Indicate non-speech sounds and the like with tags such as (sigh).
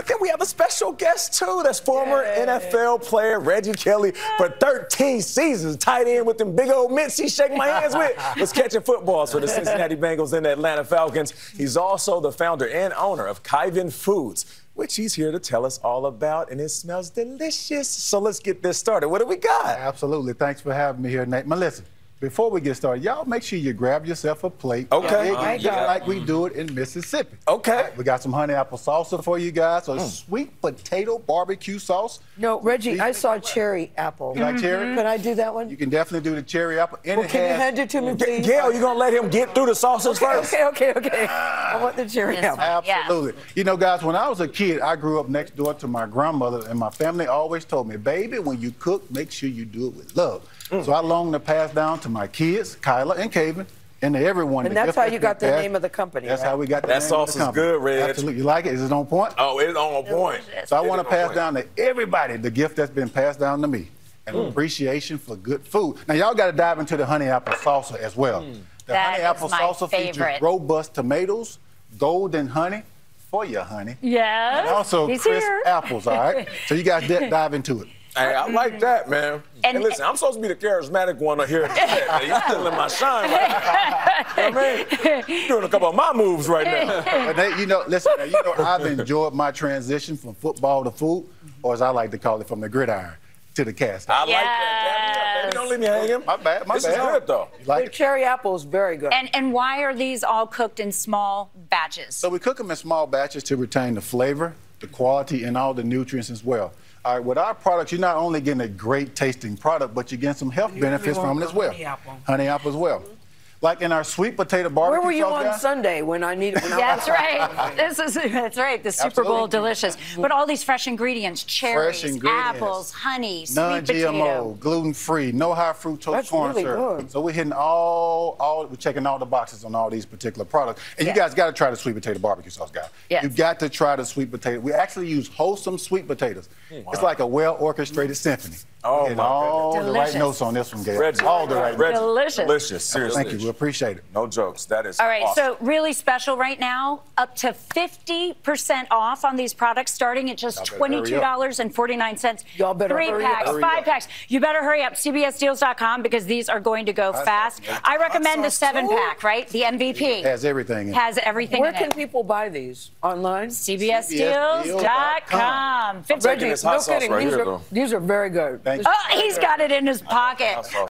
But then we have a special guest, too. That's former Yay. NFL player Reggie Kelly for 13 seasons, tight end with them big old mitts he shaking my hands with, was catching footballs for the Cincinnati Bengals and the Atlanta Falcons. He's also the founder and owner of Kyvan Foods, which he's here to tell us all about, and it smells delicious. So let's get this started. What do we got? Absolutely. Thanks for having me here, Nate. Now, listen, before we get started, y'all make sure you grab yourself a plate. Okay. Big, All right, just like we do it in Mississippi. Okay. We got some honey apple salsa for you guys, so sweet potato barbecue sauce. No, Reggie, I saw cherry apple. You like cherry? Can I do that one? You can definitely do the cherry apple. And Well, it can you hand it to me, G- please? Gail, you gonna let him get through the sauces first? Okay, okay, okay. I want the cherry This apple. one. Yeah. Absolutely. You know, guys, when I was a kid, I grew up next door to my grandmother, and my family always told me, baby, when you cook, make sure you do it with love. Mm. So I long to pass down to my kids, Kyla and Caven, and to everyone. And that's how you got the passed. name of the company, That's right? how we got the That name sauce of is the company. good, Reg. Absolutely. You like it? Is it on point? Oh, it's on point. So I want to pass point. down to everybody the gift that's been passed down to me an Mm. appreciation for good food. Now, y'all got to dive into the honey apple salsa as well. Mm. The That honey is apple my salsa features robust tomatoes, golden honey for your honey, Yeah. and also He's crisp here. apples, all right? (laughs) So you guys di- dive into it. Hey, I mm-hmm. like that, man. And, And- listen, I'm supposed to be the charismatic one here (laughs) at the set, man. You're stealing my shine right now. You know what I mean? You're doing a couple of my moves right now. (laughs) But they, you know, listen, you know, I've enjoyed my transition from football to food, or as I like to call it, from the gridiron to the cast. I like that. Damn, baby, don't leave me hanging. My bad, my this bad. is good, though. You The like it? cherry apple is very good. And and why are these all cooked in small batches? So we cook them in small batches to retain the flavor, the quality, and all the nutrients as well. All right, with our products, you're not only getting a great tasting product, but you're getting some health benefits from it as well. honey apple. Honey apple as well. Like in our sweet potato barbecue sauce. Where were you on guys, Sunday when I needed? When I (laughs) That's right. This is that's right. The Super Bowl delicious. But all these fresh ingredients: cherries, Fresh ingredients. apples, honey, sweet potato. Non-GMO, gluten-free, no high fructose That's corn really syrup. good. So we're hitting all, all, we're checking all the boxes on all these particular products. And you guys got to try the sweet potato barbecue sauce, guys. Yes. You got to try the sweet potato. We actually use wholesome sweet potatoes. Hmm. It's like a well-orchestrated symphony. Oh, hit my all the right notes on this one, Gail. Reggie. All the right Reggie. notes. Delicious. Delicious. Seriously. Thank you. We appreciate it. No jokes. That is All right, awesome. so really special right now, up to 50% off on these products, starting at just Y'all better hurry up. $22.49. Y'all better Three hurry up. packs, Hurry five packs. You better hurry up. CBSDeals.com because these are going to go Hot fast. sauce. I recommend the seven too? pack, right? The MVP. Has everything in it. Has everything Where in can it. people buy these? Online? CBSDeals.com. taking this hot no sauce kidding. right these, here, are, though. these are very good. Thank you. Oh, he's got it in his pocket.